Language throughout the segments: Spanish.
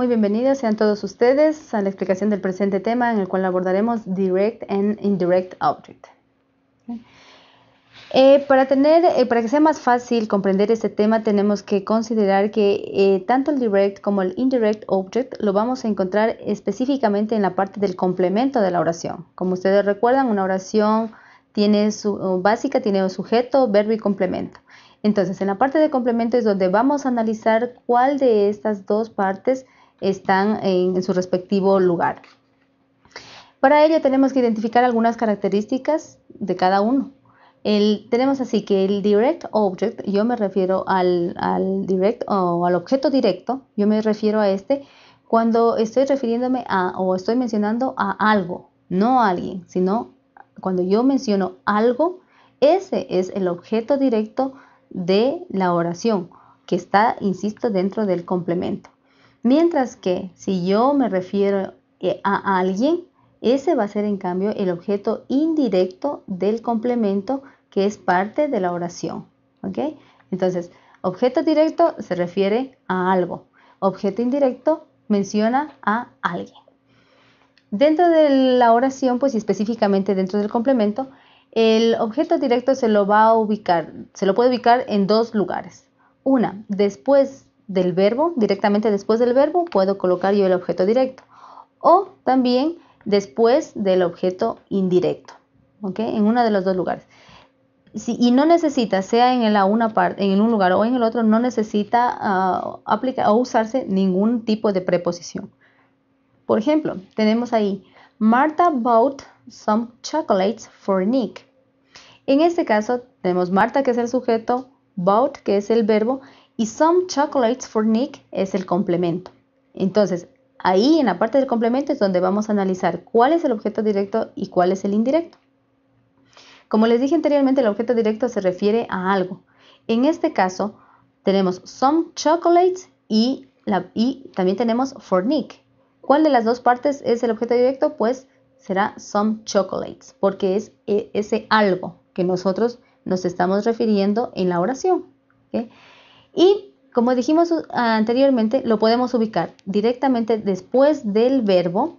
Muy bienvenidos sean todos ustedes a la explicación del presente tema en el cual abordaremos Direct and Indirect Object. Eh, para, tener, eh, para que sea más fácil comprender este tema tenemos que considerar que eh, tanto el direct como el indirect object lo vamos a encontrar específicamente en la parte del complemento de la oración. Como ustedes recuerdan, una oración tiene su, básica tiene un sujeto, verbo y complemento. Entonces, en la parte de complemento es donde vamos a analizar cuál de estas dos partes están en su respectivo lugar. Para ello tenemos que identificar algunas características de cada uno tenemos así que el direct object, yo me refiero al, direct o al objeto directo, yo me refiero a este cuando estoy refiriéndome a o estoy mencionando a algo, no a alguien, sino cuando yo menciono algo, ese es el objeto directo de la oración que está, insisto, dentro del complemento. Mientras que si yo me refiero eh, a alguien, ese va a ser en cambio el objeto indirecto del complemento que es parte de la oración. ¿Ok? Entonces, objeto directo se refiere a algo. Objeto indirecto menciona a alguien. Dentro de la oración, pues específicamente dentro del complemento, el objeto directo se lo va a ubicar, se lo puede ubicar en dos lugares. Una, después del verbo, directamente después del verbo, puedo colocar yo el objeto directo. O también después del objeto indirecto, ¿ok? En uno de los dos lugares. y no necesita, sea en la una parte, en un lugar o en el otro, no necesita uh, aplicar o usarse ningún tipo de preposición. Por ejemplo, tenemos ahí, Martha bought some chocolates for Nick. En este caso, tenemos Marta, que es el sujeto, bought, que es el verbo, y some chocolates for Nick es el complemento. Entonces, Ahí en la parte del complemento es donde vamos a analizar cuál es el objeto directo y cuál es el indirecto. Como les dije anteriormente, el objeto directo se refiere a algo. En este caso, tenemos some chocolates y, también tenemos for Nick. ¿Cuál de las dos partes es el objeto directo? Pues será some chocolates, porque es e, ese algo que nosotros nos estamos refiriendo en la oración. Y como dijimos uh, anteriormente, lo podemos ubicar directamente después del verbo,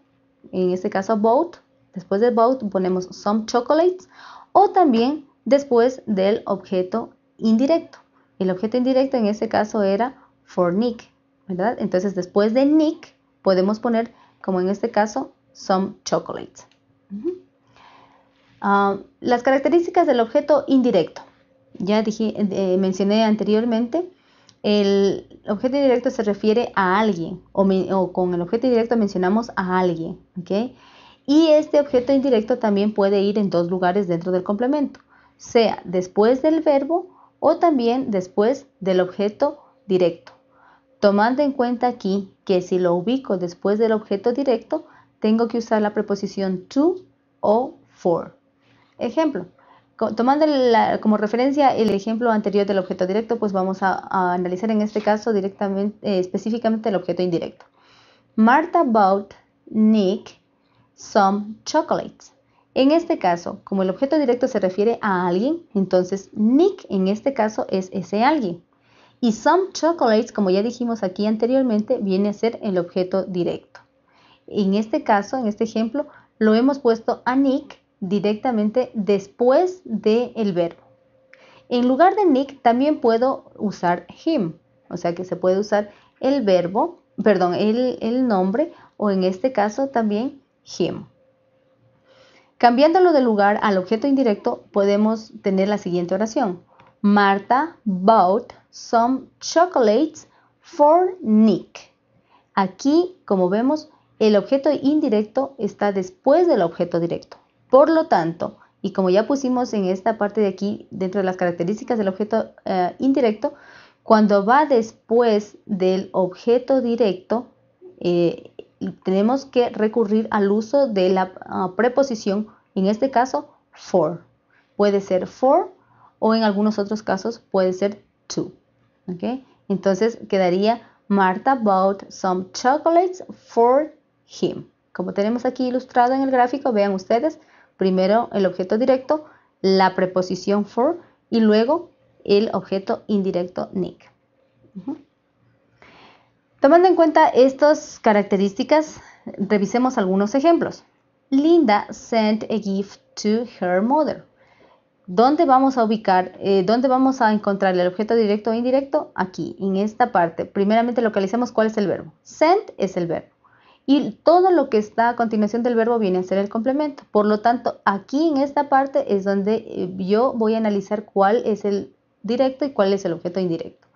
en este caso bought, después del bought ponemos some chocolates o también después del objeto indirecto. El objeto indirecto en este caso era for Nick, ¿verdad? Entonces después de Nick podemos poner, como en este caso, some chocolates. Ah, las características del objeto indirecto. Ya dije, eh, mencioné anteriormente el objeto indirecto se refiere a alguien o, con el objeto indirecto mencionamos a alguien. Y este objeto indirecto también puede ir en dos lugares dentro del complemento, sea después del verbo o también después del objeto directo. Tomando en cuenta aquí que si lo ubico después del objeto directo, tengo que usar la preposición to o for. Ejemplo, Tomando como referencia el ejemplo anterior del objeto directo, pues vamos a, analizar en este caso directamente, eh, específicamente el objeto indirecto. Martha bought Nick some chocolates. En este caso, como el objeto directo se refiere a alguien, entonces Nick en este caso es ese alguien. Y some chocolates, como ya dijimos aquí anteriormente, viene a ser el objeto directo. En este caso, en este ejemplo, lo hemos puesto a Nick directamente después del verbo. En lugar de Nick también puedo usar him, o sea que se puede usar el verbo, perdón, el, el nombre o en este caso también him. Cambiándolo de lugar al objeto indirecto podemos tener la siguiente oración. Marta bought some chocolates for Nick. Aquí, como vemos, el objeto indirecto está después del objeto directo. Por lo tanto, y como ya pusimos en esta parte de aquí, dentro de las características del objeto eh, indirecto, cuando va después del objeto directo, eh, tenemos que recurrir al uso de la ah, preposición, en este caso, for. Puede ser for o en algunos otros casos puede ser to. Entonces quedaría Martha bought some chocolates for him. Como tenemos aquí ilustrado en el gráfico, vean ustedes, Primero el objeto directo, la preposición for y luego el objeto indirecto Nick. Tomando en cuenta estas características, revisemos algunos ejemplos. Linda sent a gift to her mother. ¿Dónde vamos a ubicar, eh, dónde vamos a encontrar el objeto directo o indirecto? Aquí, en esta parte. Primeramente localicemos cuál es el verbo. Sent es el verbo. Y todo lo que está a continuación del verbo viene a ser el complemento. Por lo tanto, aquí en esta parte es donde eh, yo voy a analizar cuál es el directo y cuál es el objeto indirecto.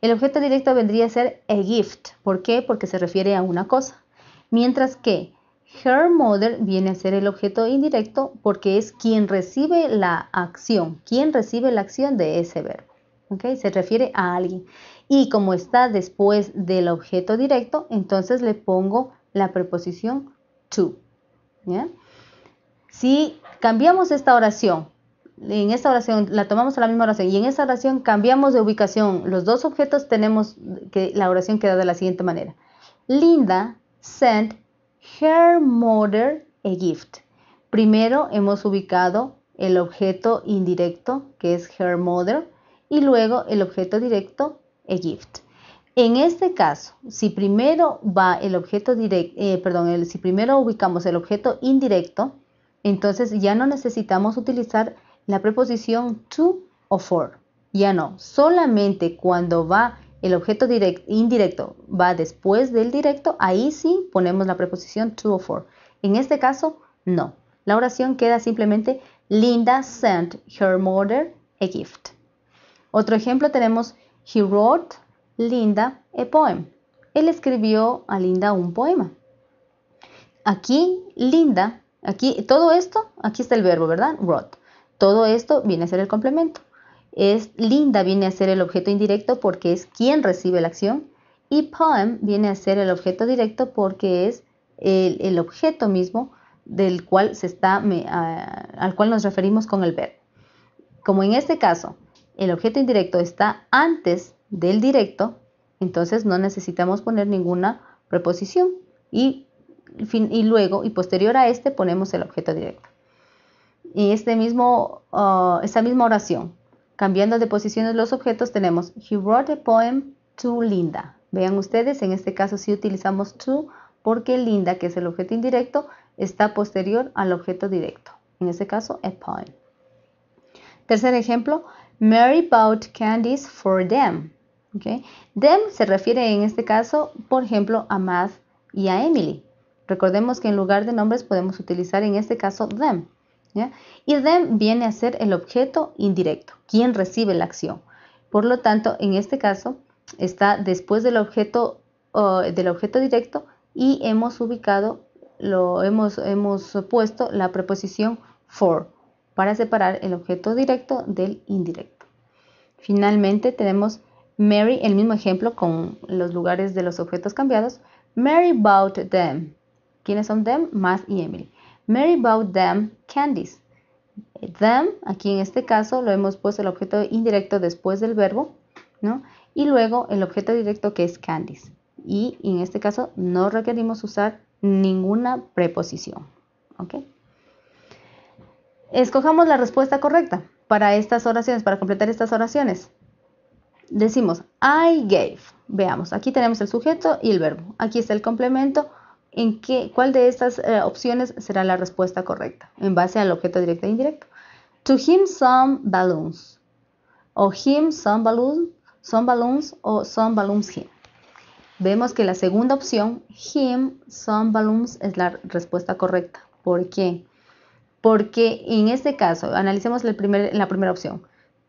El objeto directo vendría a ser a gift. ¿Por qué? Porque se refiere a una cosa. Mientras que her mother viene a ser el objeto indirecto porque es quien recibe la acción, quien recibe la acción de ese verbo. ¿Okay? Se refiere a alguien. Y como está después del objeto directo, entonces le pongo la preposición to. Si cambiamos esta oración en esta oración la tomamos a la misma oración y en esta oración cambiamos de ubicación los dos objetos, tenemos que la oración queda de la siguiente manera. Linda sent her mother a gift. Primero hemos ubicado el objeto indirecto, que es her mother, y luego el objeto directo, a gift. En este caso, si primero va el objeto directo, eh, perdón, si primero ubicamos el objeto indirecto, entonces ya no necesitamos utilizar la preposición to o for. Ya no, solamente cuando va el objeto indirecto va después del directo, ahí sí ponemos la preposición to o for. En este caso, no. La oración queda simplemente Linda sent her mother a gift. Otro ejemplo tenemos He wrote Linda a poem. Él escribió a Linda un poema. Aquí, Linda, aquí, todo esto, aquí está el verbo, ¿verdad? Wrote. Todo esto viene a ser el complemento. Es linda viene a ser el objeto indirecto porque es quien recibe la acción y poem viene a ser el objeto directo porque es el, objeto mismo del cual se está, al cual nos referimos con el verbo. Como en este caso el objeto indirecto está antes del directo, entonces no necesitamos poner ninguna preposición y, luego y posterior a este ponemos el objeto directo y este mismo, uh, esta misma oración, cambiando de posiciones los objetos, tenemos He wrote a poem to Linda. Vean ustedes, en este caso sí utilizamos to porque Linda, que es el objeto indirecto, está posterior al objeto directo. En este caso, a poem. Tercer ejemplo, Mary bought candies for them. Okay. Them se refiere en este caso, por ejemplo, a Matt y a Emily. Recordemos que en lugar de nombres podemos utilizar en este caso them. Y them viene a ser el objeto indirecto, quien recibe la acción. Por lo tanto, en este caso, está después del objeto, del objeto directo y hemos ubicado, lo hemos, hemos puesto la preposición for para separar el objeto directo del indirecto. Finalmente tenemos Mary, el mismo ejemplo con los lugares de los objetos cambiados. Mary bought them. ¿Quiénes son them? Matt y Emily. Mary bought them candies. Them, aquí en este caso lo hemos puesto el objeto indirecto después del verbo, ¿no? Y luego el objeto directo que es candies. Y en este caso no requerimos usar ninguna preposición. ¿Ok? Escojamos la respuesta correcta para estas oraciones, para completar estas oraciones. Decimos I gave. Veamos, aquí tenemos el sujeto y el verbo. Aquí está el complemento en qué, cuál de estas eh, opciones será la respuesta correcta en base al objeto directo e indirecto. To him some balloons. O him some balloons, some balloons o some balloons him. Vemos que la segunda opción, him some balloons, es la respuesta correcta. ¿Por qué? Porque en este caso, analicemos la primera opción.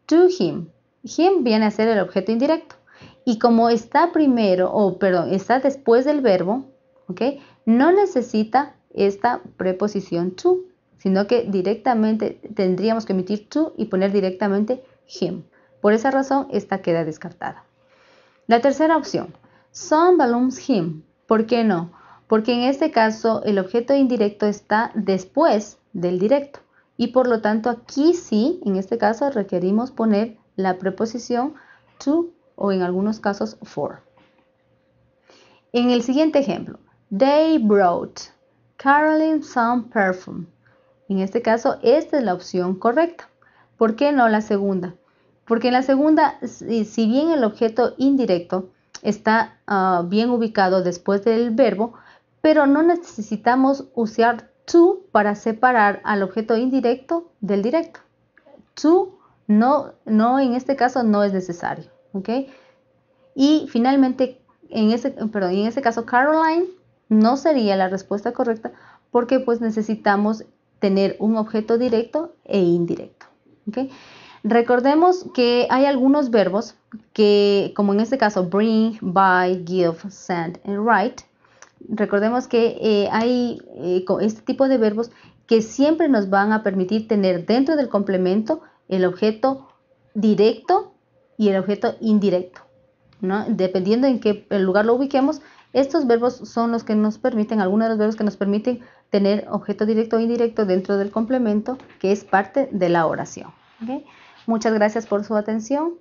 To him. Him viene a ser el objeto indirecto. Y como está primero, o perdón, está después del verbo, ¿ok? no necesita esta preposición to, sino que directamente tendríamos que emitir to y poner directamente him. Por esa razón, esta queda descartada. La tercera opción, some balloons him. ¿Por qué no? Porque en este caso el objeto indirecto está después del directo y por lo tanto aquí sí, en este caso requerimos poner la preposición to o en algunos casos for. En el siguiente ejemplo, They brought Caroline some perfume. En este caso, esta es la opción correcta. ¿Por qué no la segunda? Porque en la segunda, si bien el objeto indirecto está ah, bien ubicado después del verbo, pero no necesitamos usar to para separar al objeto indirecto del directo. To no, no en este caso no es necesario. Y finalmente, en ese, perdón, en ese caso, Caroline no sería la respuesta correcta porque pues necesitamos tener un objeto directo e indirecto. Recordemos que hay algunos verbos que, como en este caso, bring, buy, give, send and write. Recordemos que eh, hay eh, este tipo de verbos que siempre nos van a permitir tener dentro del complemento el objeto directo y el objeto indirecto. ¿no? Dependiendo en qué lugar lo ubiquemos, estos verbos son los que nos permiten, algunos de los verbos que nos permiten tener objeto directo o indirecto dentro del complemento, que es parte de la oración. Muchas gracias por su atención.